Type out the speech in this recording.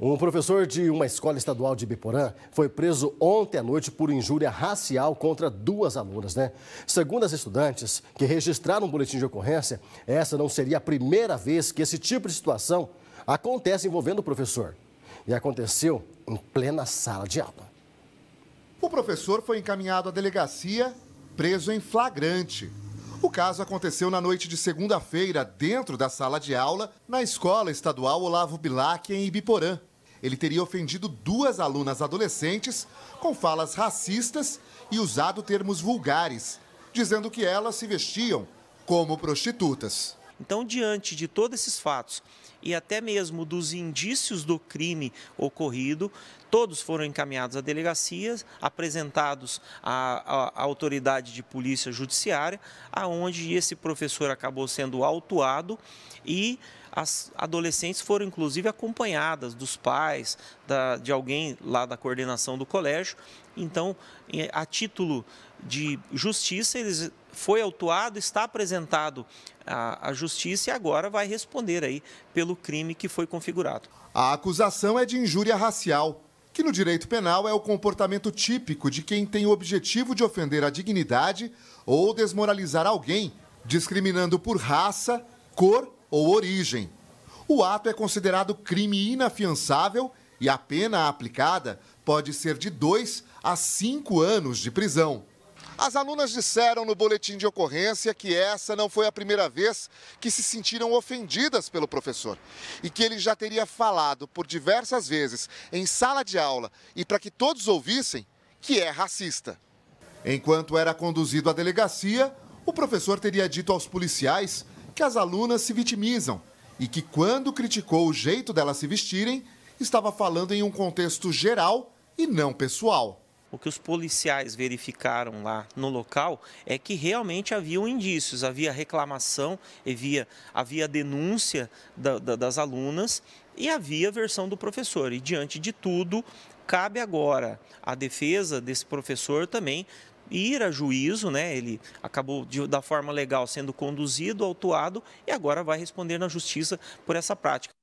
Um professor de uma escola estadual de Biporã foi preso ontem à noite por injúria racial contra duas alunas, né? Segundo as estudantes que registraram um boletim de ocorrência, essa não seria a primeira vez que esse tipo de situação acontece envolvendo o professor. E aconteceu em plena sala de aula. O professor foi encaminhado à delegacia, preso em flagrante. O caso aconteceu na noite de segunda-feira, dentro da sala de aula, na escola estadual Olavo Bilac, em Ibiporã. Ele teria ofendido duas alunas adolescentes com falas racistas e usado termos vulgares, dizendo que elas se vestiam como prostitutas. Então, diante de todos esses fatos e até mesmo dos indícios do crime ocorrido, todos foram encaminhados à delegacia, apresentados à, à, à autoridade de polícia judiciária, aonde esse professor acabou sendo autuado e as adolescentes foram inclusive acompanhadas dos pais, da, de alguém lá da coordenação do colégio. Então, a título de justiça, eles foi autuado, está apresentado à, à justiça e agora vai responder aí pelo crime que foi configurado. A acusação é de injúria racial, que no direito penal é o comportamento típico de quem tem o objetivo de ofender a dignidade ou desmoralizar alguém, discriminando por raça, cor ou origem. O ato é considerado crime inafiançável e a pena aplicada pode ser de dois a cinco anos de prisão. As alunas disseram no boletim de ocorrência que essa não foi a primeira vez que se sentiram ofendidas pelo professor e que ele já teria falado por diversas vezes em sala de aula e para que todos ouvissem que é racista. Enquanto era conduzido à delegacia, o professor teria dito aos policiais que as alunas se vitimizam e que, quando criticou o jeito delas se vestirem, estava falando em um contexto geral e não pessoal. O que os policiais verificaram lá no local é que realmente haviam indícios, havia reclamação, havia, havia denúncia da, da, das alunas e havia versão do professor. E diante de tudo, cabe agora à defesa desse professor também ir a juízo, né? Ele acabou de, da forma legal sendo conduzido, autuado e agora vai responder na justiça por essa prática.